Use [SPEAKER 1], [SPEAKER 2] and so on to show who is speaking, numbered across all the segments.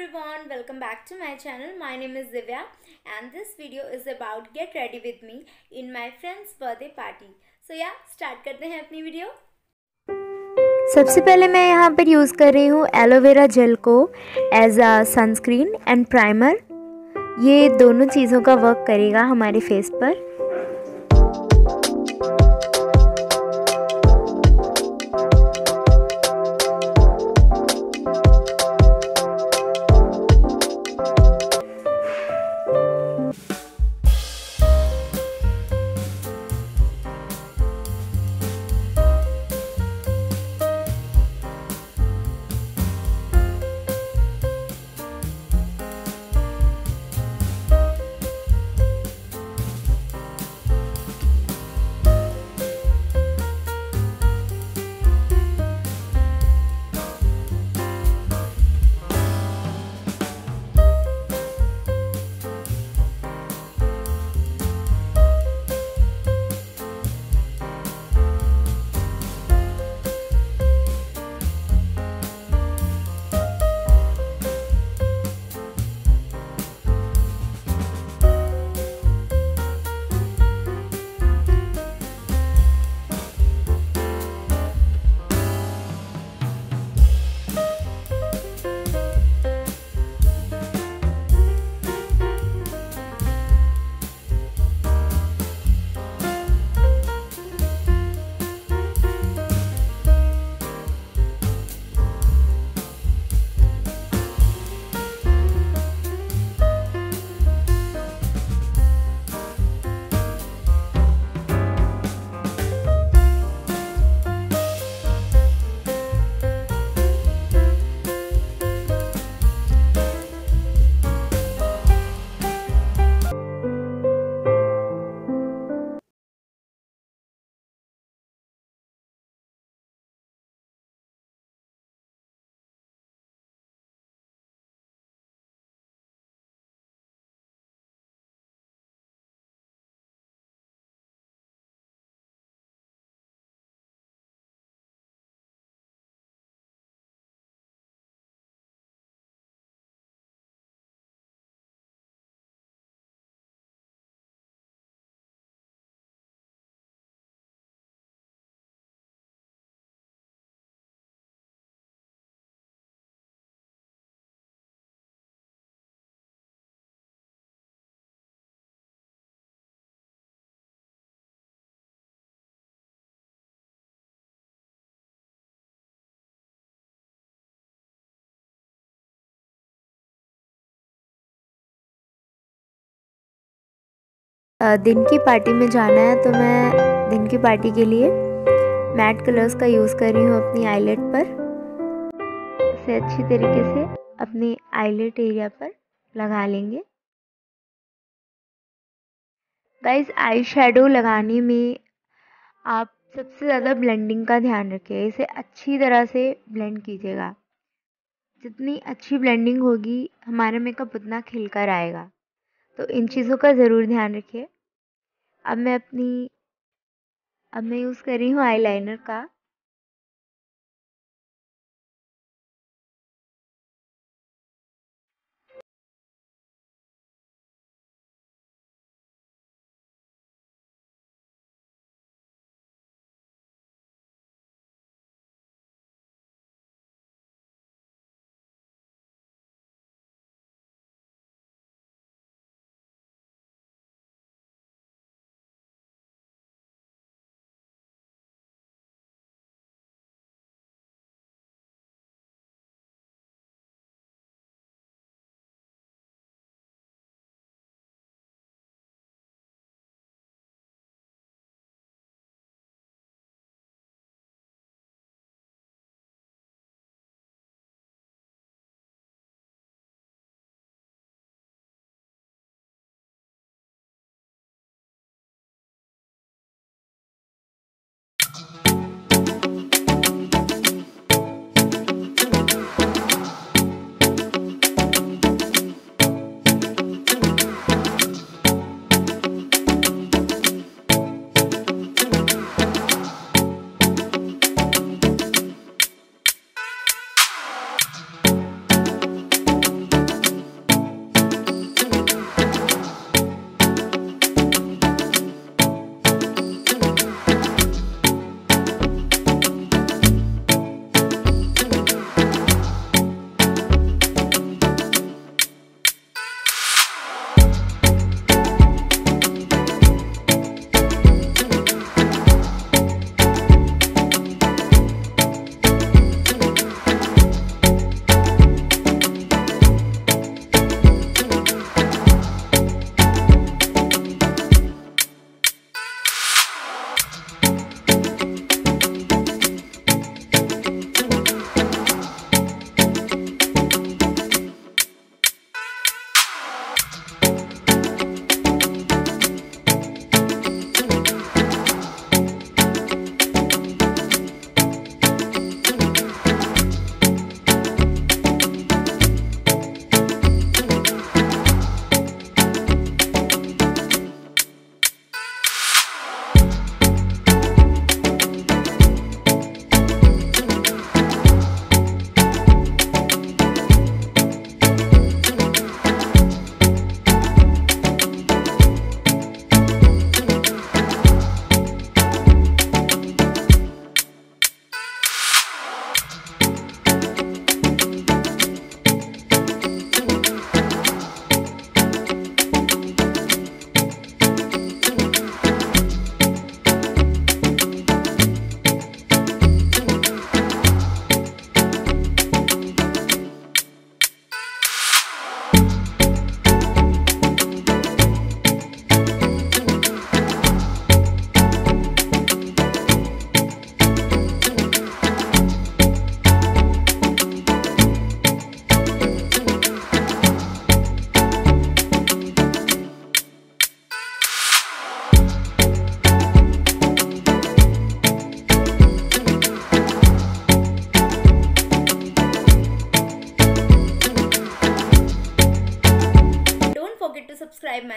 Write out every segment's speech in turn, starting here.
[SPEAKER 1] everyone, welcome back to my channel. My name is Divya and this video is about get ready with me in my friend's birthday party. So yeah, start करते हैं अपनी video
[SPEAKER 2] सबसे पहले मैं यहाँ पर use कर रही हूँ एलोवेरा जेल को as a sunscreen and primer ये दोनों चीज़ों का वर्क करेगा हमारे फेस पर दिन की पार्टी में जाना है तो मैं दिन की पार्टी के लिए मैट कलर्स का यूज़ कर रही हूँ अपनी आईलेट पर। इसे अच्छी तरीके से अपनी आईलेट एरिया पर लगा लेंगे। गाइस, आई शेडो लगाने में आप सबसे ज़्यादा ब्लेंडिंग का ध्यान रखें इसे अच्छी तरह से ब्लेंड कीजिएगा। जितनी अच्छी ब्लेंडिंग होगी, हमारा मेकअप उतना खिलकर आएगा। तो इन चीज़ों का ज़रूर ध्यान रखिए। अब मैं अपनी अब मैं यूज़ कर रही हूँ आईलाइनर का।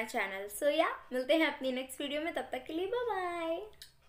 [SPEAKER 1] My channel. सो या मिलते हैं अपनी नेक्स्ट वीडियो में। तब तक के लिए बाय बाय